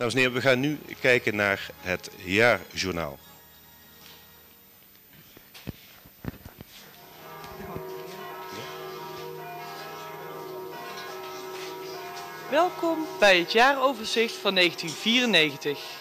Dames en heren, we gaan nu kijken naar het jaarjournaal. Welkom bij het jaaroverzicht van 1994.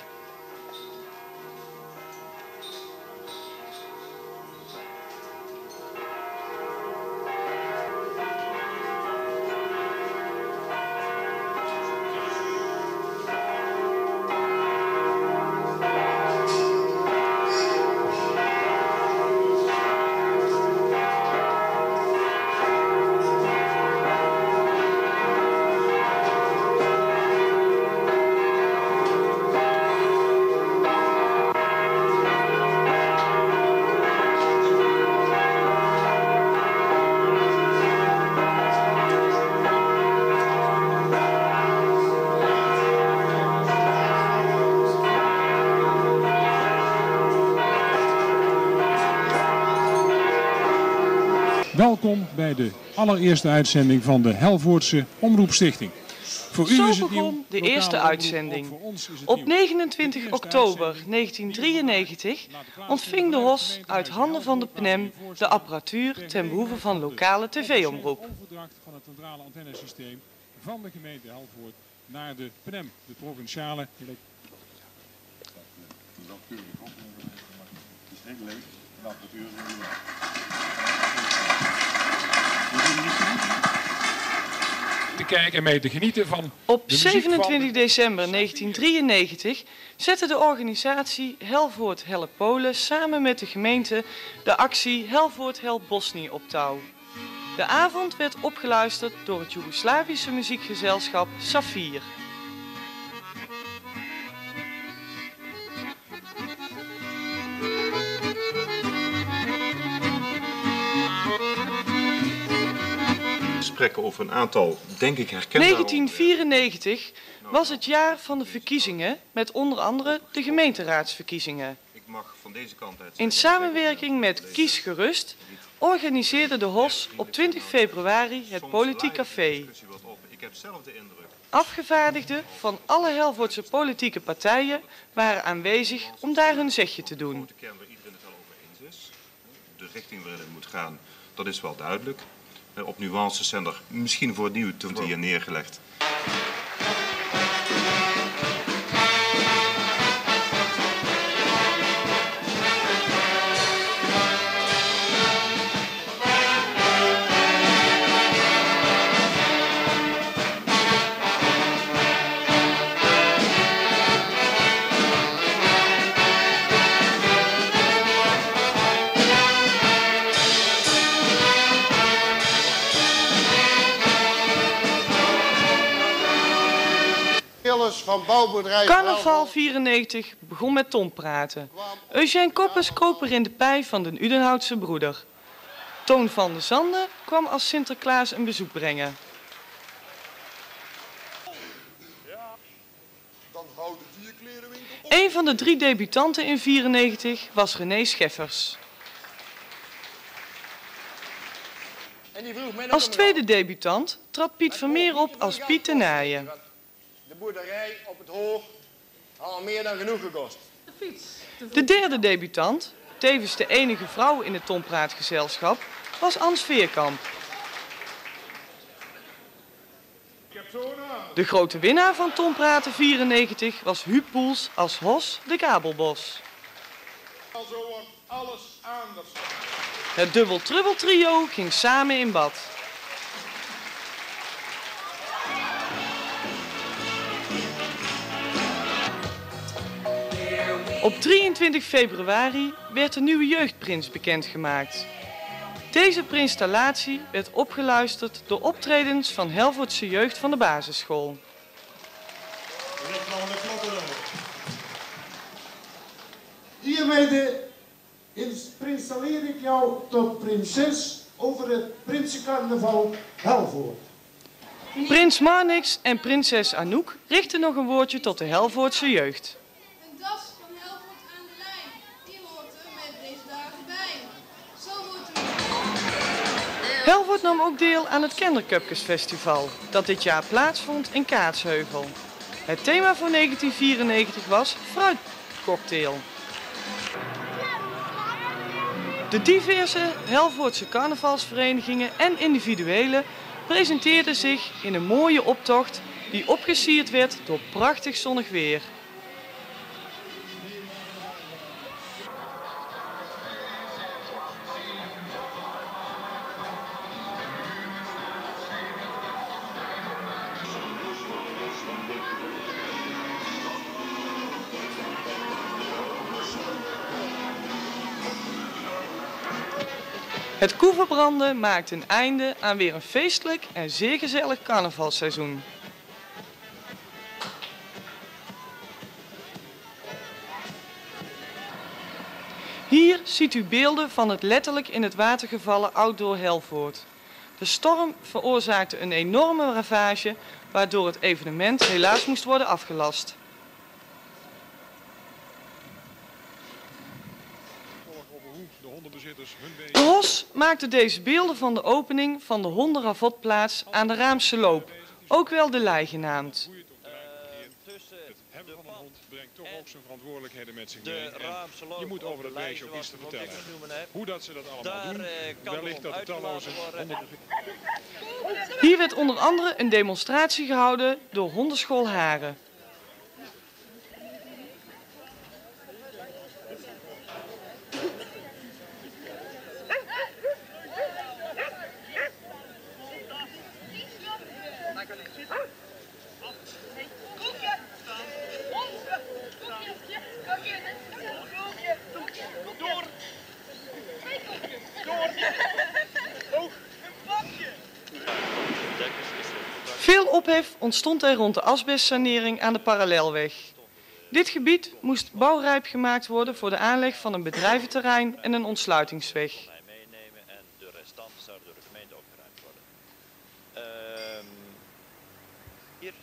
Bij de allereerste uitzending van de Helvoortse Omroepstichting. Voor u Zo is het begon nieuw, de eerste omroep, uitzending. is Op nieuw. 29 De eerste oktober uitzending 1993 laat de plaats ontving de HOS uit de handen van de PNEM de apparatuur ten behoeve van lokale tv-omroep. overdracht van het centrale antennesysteem van de gemeente Helvoort naar de PNEM, de provinciale te kijken en mee te genieten van Op de muziek van 27 december 1993 zette de organisatie Helvoort Help Polen samen met de gemeente de actie Helvoort Help Bosnië op touw. De avond werd opgeluisterd door het Joegoslavische muziekgezelschap Safir. Gesprekken over een aantal, denk ik, herkenbare 1994 was het jaar van de verkiezingen met onder andere de gemeenteraadsverkiezingen. Ik mag van deze kant uit. In samenwerking met Kies Gerust organiseerde de HOS op 20 februari het Politiek Café. Ik heb zelf de indruk. Afgevaardigden van alle Helvoortse politieke partijen waren aanwezig om daar hun zegje te doen. De richting waarin het moet gaan, dat is wel duidelijk. Eh, Op nuances zijn er misschien voor het nieuwe toen hier neergelegd. Van bouwbedrijf Carnaval Helvoort 94 begon met Tom praten. Eugène Koppers kroop er in de pij van de Udenhoutse broeder. Toon van de Zanden kwam als Sinterklaas een bezoek brengen. Een van de drie debutanten in 94 was René Scheffers. Als tweede debutant trad Piet Vermeer op als Piet de Naaien. De boerderij op het hoog had al meer dan genoeg gekost. De derde debutant, tevens de enige vrouw in het Tompraatgezelschap, was Ans Veerkamp. De grote winnaar van Tompraten 94 was Huub Poels als Hos de Kabelbos. Al zo wordt alles anders. Het dubbel-trubbel trio ging samen in bad. Op 23 februari werd de nieuwe jeugdprins bekendgemaakt. Deze prinstallatie werd opgeluisterd door optredens van Helvoortse jeugd van de basisschool. Hiermee installeer ik jou tot prinses over het Prinsencarnaval Helvoort. Prins Marnix en prinses Anouk richten nog een woordje tot de Helvoortse jeugd. Helvoort nam ook deel aan het Kindercupkes Festival, dat dit jaar plaatsvond in Kaatsheuvel. Het thema voor 1994 was fruitcocktail. De diverse Helvoortse carnavalsverenigingen en individuelen presenteerden zich in een mooie optocht die opgesierd werd door prachtig zonnig weer. Koeverbranden maakt een einde aan weer een feestelijk en zeer gezellig carnavalseizoen. Hier ziet u beelden van het letterlijk in het water gevallen outdoor Helvoort. De storm veroorzaakte een enorme ravage, waardoor het evenement helaas moest worden afgelast. Volg over hoe de HOS maakte deze beelden van de opening van de hondenravotplaats aan de Raamse Loop, ook wel de Lei genaamd. het ook draait verkeerd. Het hebben van een hond brengt toch ook zijn verantwoordelijkheden met zich mee. je moet over de dat beestje lijst ook iets te het vertellen. Hoe dat ze dat allemaal Daar, doen, eh, wellicht dat de talloze. Hier werd onder andere een demonstratie gehouden door Hondenschool Haren. Veel ophef ontstond er rond de asbestsanering aan de parallelweg. Dit gebied moest bouwrijp gemaakt worden voor de aanleg van een bedrijventerrein en een ontsluitingsweg. mij meenemen en de restanten zouden door de gemeente opgeruimd worden. Ehm, hier.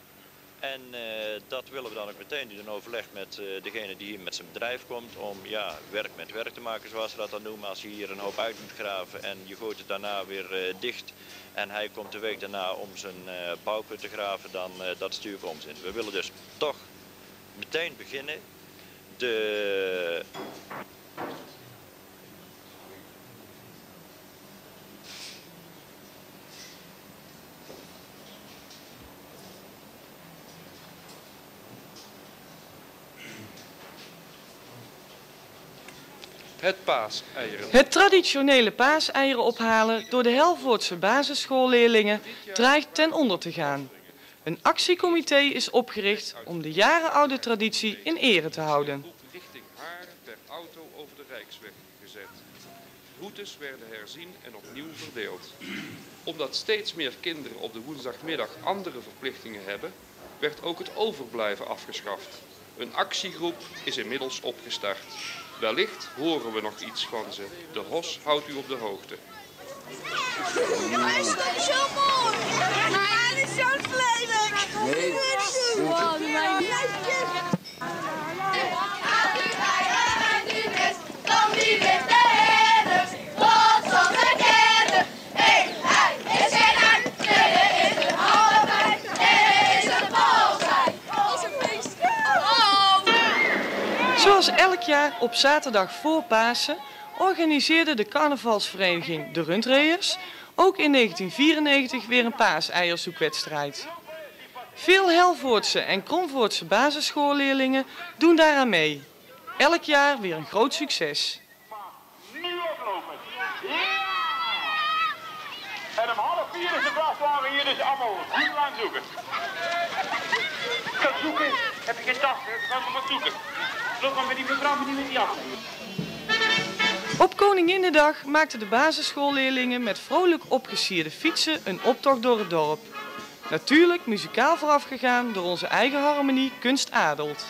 En eh, dat willen we dan ook meteen doen in overleg eh, degene die hier met zijn bedrijf komt om ja, werk met werk te maken zoals ze dat dan noemen. Als je hier een hoop uit moet graven en je gooit het daarna weer eh, dicht en hij komt de week daarna om zijn eh, bouwput te graven, dan dat is natuurlijk onzin. We willen dus toch meteen beginnen. De Het paaseieren. Het traditionele paaseieren ophalen door de Helvoortse basisschoolleerlingen dreigt ten onder te gaan. Een actiecomité is opgericht om de jarenoude traditie in ere te houden. Richting per auto over de Rijksweg gezet. Routes werden herzien en opnieuw verdeeld. Omdat steeds meer kinderen op de woensdagmiddag andere verplichtingen hebben, werd ook het overblijven afgeschaft. Een actiegroep is inmiddels opgestart. Wellicht horen we nog iets van ze. De HOS houdt u op de hoogte. Hij is toch zo mooi? Hij is zo lelijk. Nee. Elk jaar op zaterdag voor Pasen organiseerde de carnavalsvereniging De Rundreërs ook in 1994 weer een paaseierzoekwedstrijd. Veel Helvoortse en Kromvoortse basisschoolleerlingen doen daaraan mee. Elk jaar weer een groot succes. Nu oplopen. Ja! En om half vier is de vrachtwagen hier dus allemaal goed aan zoeken. Kan zoeken? Heb je geen tas? Ga maar wat zoeken. Loop maar met die mevrouw, niet met die achter. Op Koninginnedag maakten de basisschoolleerlingen met vrolijk opgesierde fietsen een optocht door het dorp. Natuurlijk muzikaal voorafgegaan door onze eigen harmonie Kunst Adelt.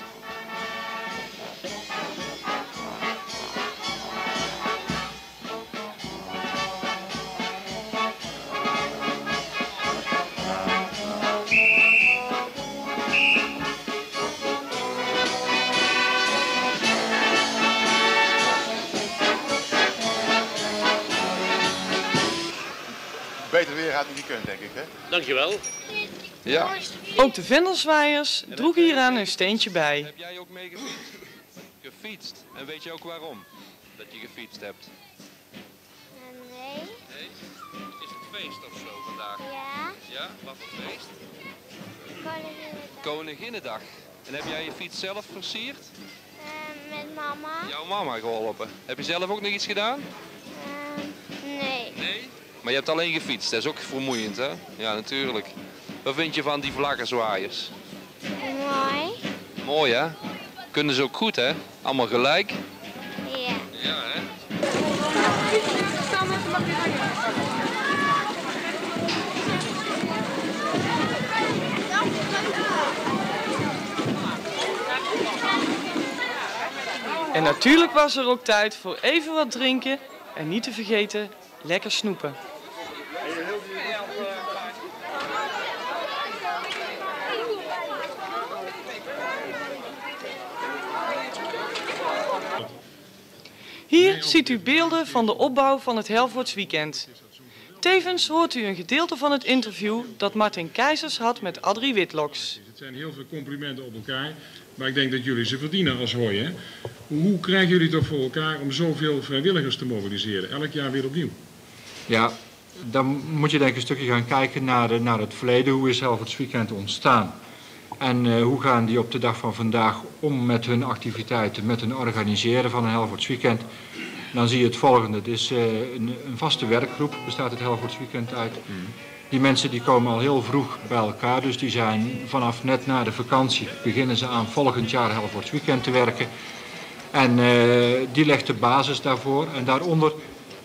Gekund, denk ik, hè? Dankjewel. Ja, Ook de vendelzwaaiers droegen hieraan een steentje bij. Heb jij ook mee gefietst? Gefietst. En weet je ook waarom dat je gefietst hebt? Nee. Nee? Is het feest of zo vandaag? Ja. Ja? Wat voor feest? Koninginnedag. Koninginnedag. En heb jij je fiets zelf versierd? Eh, met mama. Jouw mama geholpen. Heb je zelf ook nog iets gedaan? Maar je hebt alleen gefietst, dat is ook vermoeiend hè? Ja, natuurlijk. Wat vind je van die vlaggenzwaaiers? Mooi. Mooi hè? Kunnen ze ook goed hè? Allemaal gelijk? Ja. Ja hè? En natuurlijk was er ook tijd voor even wat drinken en niet te vergeten lekker snoepen. Hier ziet u beelden van de opbouw van het Helvoorts Weekend. Tevens hoort u een gedeelte van het interview dat Martin Keizers had met Adrie Witloks. Het zijn heel veel complimenten op elkaar, maar ik denk dat jullie ze verdienen als hooi. Hè? Hoe krijgen jullie toch voor elkaar om zoveel vrijwilligers te mobiliseren? Elk jaar weer opnieuw. Ja, dan moet je denk ik een stukje gaan kijken naar, de, naar het verleden. Hoe is Helvoorts Weekend ontstaan? En eh, hoe gaan die op de dag van vandaag om met hun activiteiten, met hun organiseren van een Helvoorts Weekend? Dan zie je het volgende. Het is eh, een, een vaste werkgroep, bestaat het Helvoorts Weekend uit. Die mensen die komen al heel vroeg bij elkaar, dus die zijn vanaf net na de vakantie beginnen ze aan volgend jaar Helvoorts Weekend te werken. En eh, die legt de basis daarvoor. En daaronder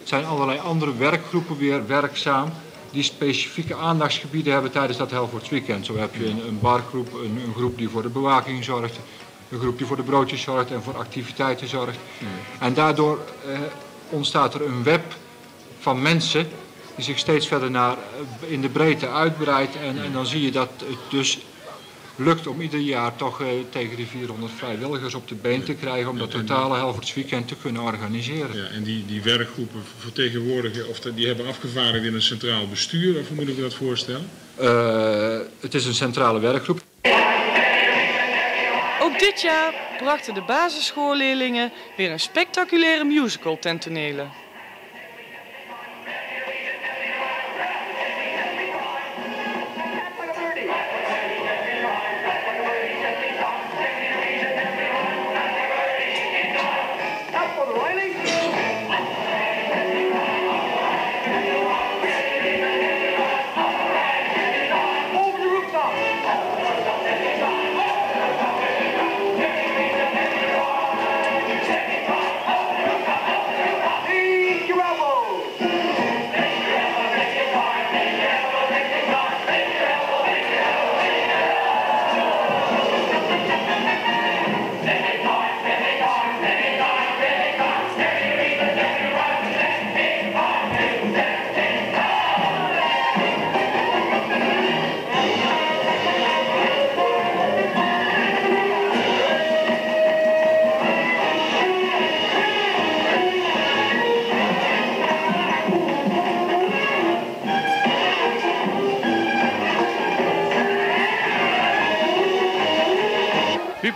zijn allerlei andere werkgroepen weer werkzaam die specifieke aandachtsgebieden hebben tijdens dat Helvoorts Weekend. Zo heb je een, een bargroep, een, een groep die voor de bewaking zorgt, een groep die voor de broodjes zorgt en voor activiteiten zorgt. En daardoor eh, ontstaat er een web van mensen die zich steeds verder naar, eh, in de breedte uitbreidt. En, en dan zie je dat het dus lukt om ieder jaar toch eh, tegen de 400 vrijwilligers op de been te krijgen om dat totale Helvoorts Weekend te kunnen organiseren. Ja, en die, die werkgroepen vertegenwoordigen, of die hebben afgevaardigd in een centraal bestuur, of hoe moet ik me dat voorstellen? Eh, het is een centrale werkgroep. Ook dit jaar brachten de basisschoolleerlingen weer een spectaculaire musical ten tonele.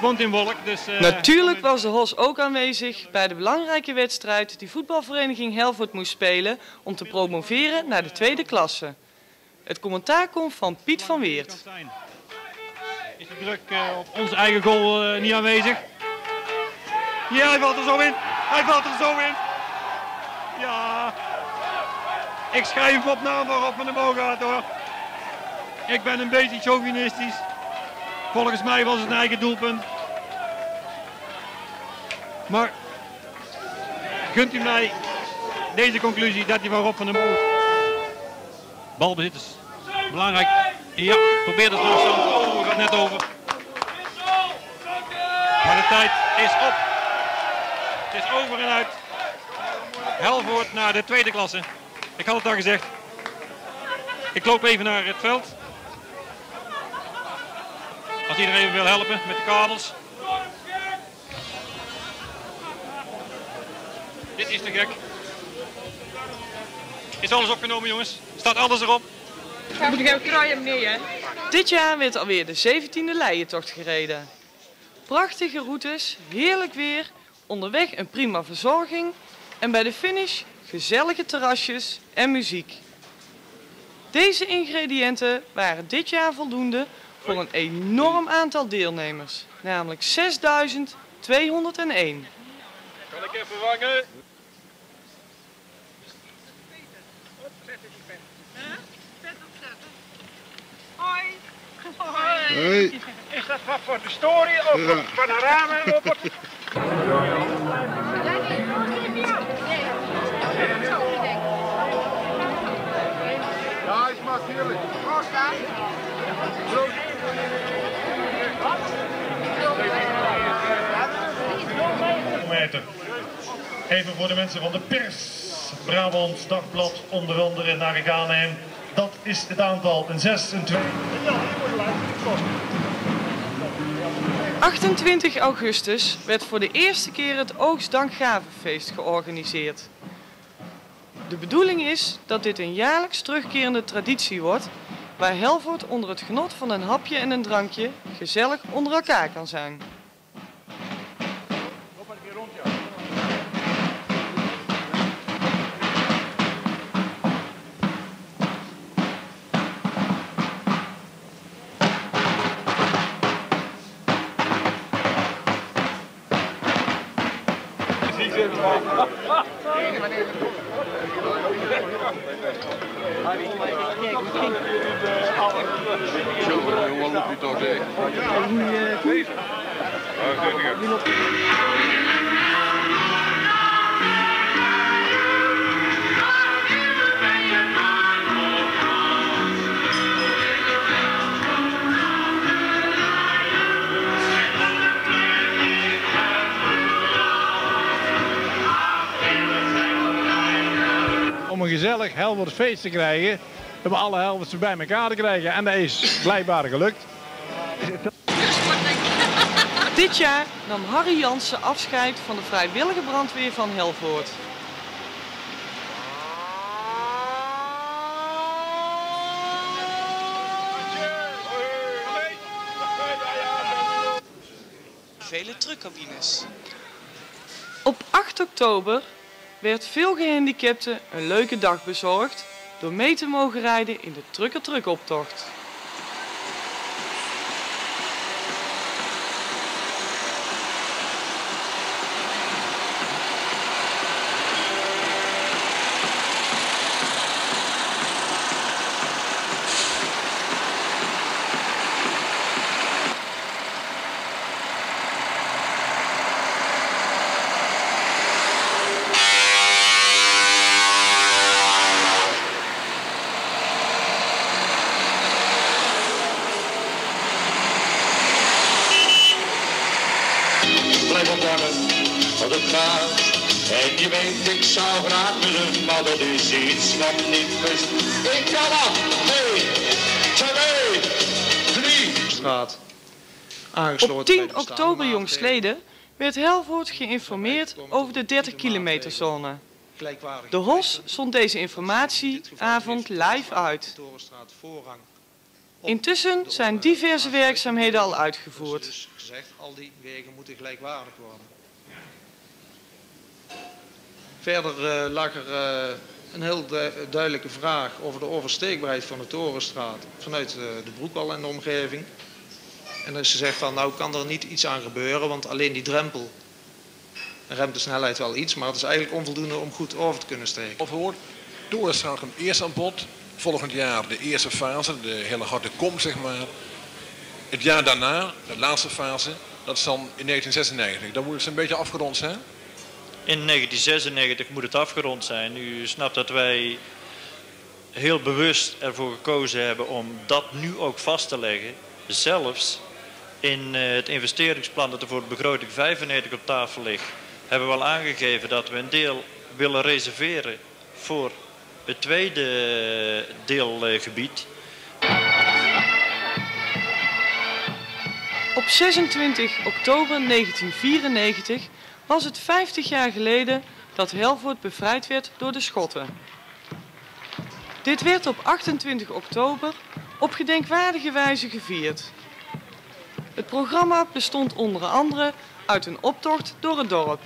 Woont in Wolk, dus... eh, Natuurlijk was de HOS ook aanwezig bij de belangrijke wedstrijd die voetbalvereniging Helvoort moest spelen om te promoveren naar de tweede klasse. Het commentaar komt van Piet van Weert. Is de druk eh, op onze eigen goal eh, niet aanwezig? Ja, hij valt er zo in. Hij valt er zo in. Ja. Ik schrijf op naam waarop men omhoog gaat hoor. Ik ben een beetje chauvinistisch. Volgens mij was het een eigen doelpunt. Maar gunt u mij deze conclusie dat hij van Rob van den Boog. Balbezit is belangrijk. Ja, probeer de terugstand. Oh, gaat net over. Maar de tijd is op. Het is over en uit. Helvoort naar de tweede klasse. Ik had het al gezegd. Ik loop even naar het veld. Als iedereen wil helpen met de kabels. Dit is te gek. Is alles opgenomen jongens? Staat alles erop? Moet ik even kraaien mee, hè? Dit jaar werd alweer de 17e Leientocht gereden. Prachtige routes, heerlijk weer, onderweg een prima verzorging en bij de finish gezellige terrasjes en muziek. Deze ingrediënten waren dit jaar voldoende voor een enorm aantal deelnemers, namelijk 6201. Kan ik even vangen? Hoi. Is dat wat voor de story of Ja. voor de ramen? Of wat? Ja, is maar heerlijk. kilometer. Even voor de mensen van de pers. Brabant Dagblad onder andere nagegaan en dat is het aantal. Een 6, een 2. 28 augustus werd voor de eerste keer het Oogstdankgavenfeest georganiseerd. De bedoeling is dat dit een jaarlijks terugkerende traditie wordt, waar Helvoort onder het genot van een hapje en een drankje gezellig onder elkaar kan zijn. Helvoort feest te krijgen, hebben alle Helvoortse bij elkaar te krijgen. En dat is blijkbaar gelukt. Dit jaar nam Harry Jansen afscheid van de vrijwillige brandweer van Helvoort. Vele truckcabines. Op 8 oktober werd veel gehandicapten een leuke dag bezorgd door mee te mogen rijden in de Trucker Truck optocht. Niet. Ik kan af. 1, 2, 3. Straat. Op Aangesloten 10 bij de bestaande oktober jongstleden werd Helvoort geïnformeerd over de 30 kilometer zone. Gelijkwaardig. De HOS zond deze informatieavond live uit. Intussen zijn diverse werkzaamheden al uitgevoerd. Dus gezegd, al die wegen moeten gelijkwaardig worden. Verder eh, lag er eh, een heel du- duidelijke vraag over de oversteekbaarheid van de Torenstraat vanuit eh, de Broekwal en de omgeving. En dan is gezegd van nou kan er niet iets aan gebeuren, want alleen die drempel remt de snelheid wel iets, maar het is eigenlijk onvoldoende om goed over te kunnen steken. Overhoord, Torenstraat komt eerst aan bod. Volgend jaar de eerste fase, de hele harde kom zeg maar. Het jaar daarna, de laatste fase, dat is dan in 1996. Dan moet het een beetje afgerond zijn. In 1996 moet het afgerond zijn. U snapt dat wij heel bewust ervoor gekozen hebben om dat nu ook vast te leggen. Zelfs in eh, het investeringsplan dat er voor de begroting 95 op tafel ligt, hebben we al aangegeven dat we een deel willen reserveren voor het tweede deelgebied. Op 26 oktober 1994 was het 50 jaar geleden dat Helvoort bevrijd werd door de Schotten. Dit werd op 28 oktober op gedenkwaardige wijze gevierd. Het programma bestond onder andere uit een optocht door het dorp.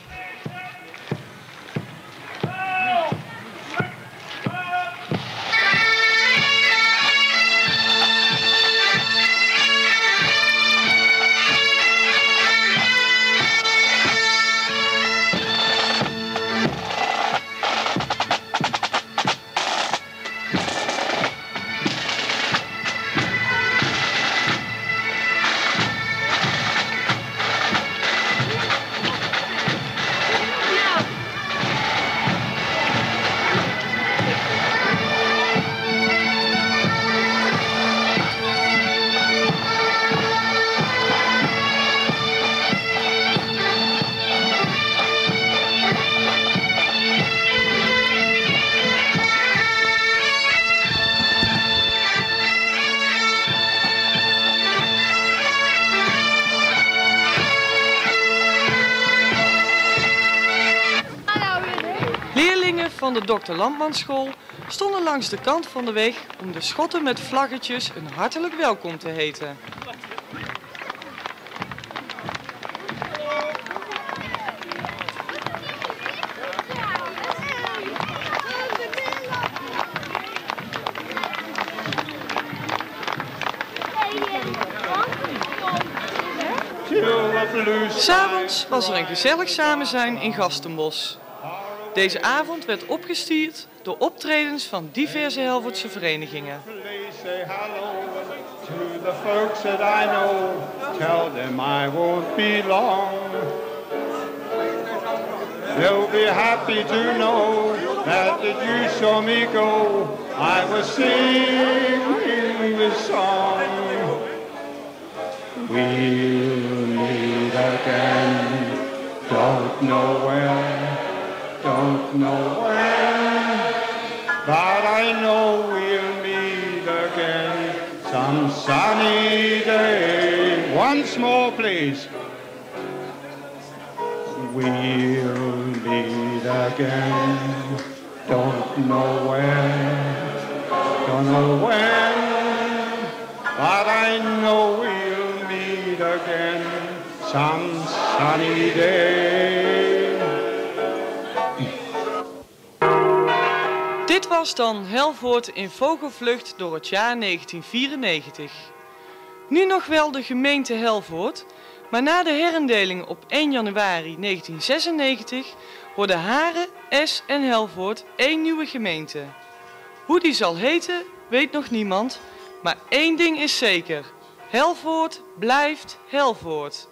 Van de. Landmanschool stonden langs de kant van de weg om de schotten met vlaggetjes een hartelijk welkom te heten. S'avonds was er een gezellig samenzijn in Gastenbos. Deze avond werd opgestierd door optredens van diverse Helvoortse verenigingen. the. They'll be happy to know that if you saw me go, I was singing this song. We'll meet again, don't know where, don't know when, but I know we'll meet again some sunny day. Once more, please. We'll meet again. Don't know when, don't know when, but I know we'll meet again some sunny day. Was dan Helvoort in vogelvlucht door het jaar 1994. Nu nog wel de gemeente Helvoort, maar na de herindeling op 1 januari 1996 worden Haren, Es en Helvoort één nieuwe gemeente. Hoe die zal heten, weet nog niemand, maar één ding is zeker. Helvoort blijft Helvoort.